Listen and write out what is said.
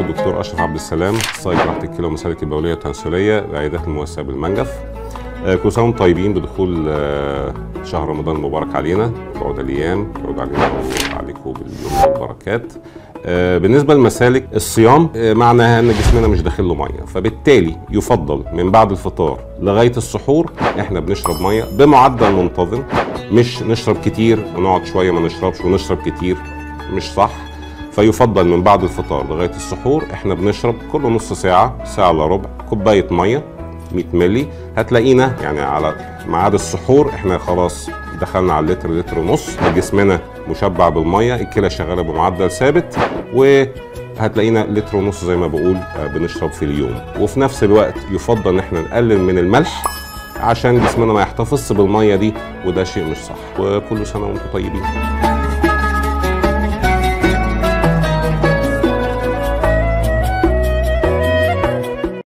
معاكم الدكتور أشرف عبد السلام اخصائي جراحه الكلى والمسالك البولية والتناسليه بعيادات المؤسسه بالمنجف. آه، كل سنة طيبين بدخول آه، شهر رمضان المبارك علينا. بعد الأيام بعد علينا وعليكم باليوم والبركات آه، بالنسبة للمسالك الصيام معناها إن جسمنا مش داخل له مية. فبالتالي يفضل من بعد الفطار لغاية السحور إحنا بنشرب مية بمعدل منتظم. مش نشرب كتير ونقعد شوية ما نشربش ونشرب كتير. مش صح. فيفضل من بعد الفطار لغاية السحور إحنا بنشرب كل نص ساعة ساعة إلا ربع كوباية مية 100 مللي. هتلاقينا يعني على ميعاد السحور إحنا خلاص دخلنا على اللتر لتر ونص. جسمنا مشبع بالمية الكلى شغالة بمعدل ثابت وهتلاقينا لتر ونص زي ما بقول آه، بنشرب في اليوم. وفي نفس الوقت يفضل إن إحنا نقلل من الملح عشان جسمنا ما يحتفظش بالمية دي وده شيء مش صح. وكل سنة وأنتم طيبين.